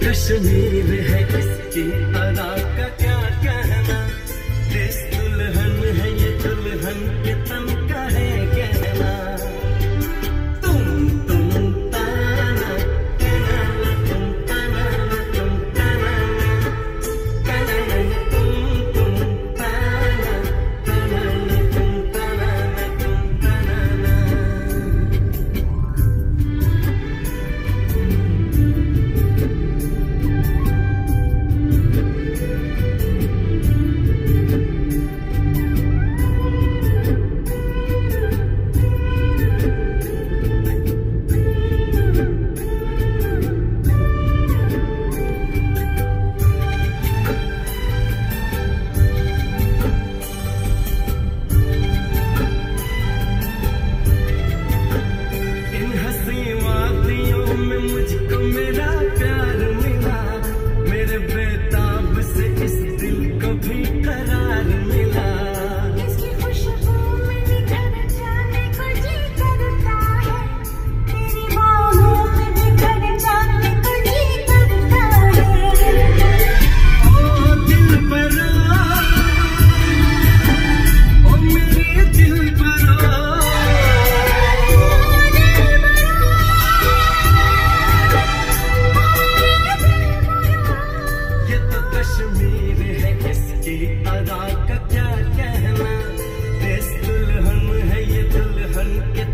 कश्मीर है इसकी अदा का क्या कहना? किस दुल्हन है ये दुल्हन दुनिया का क्या कहना? दुल्हन है ये दुल्हन के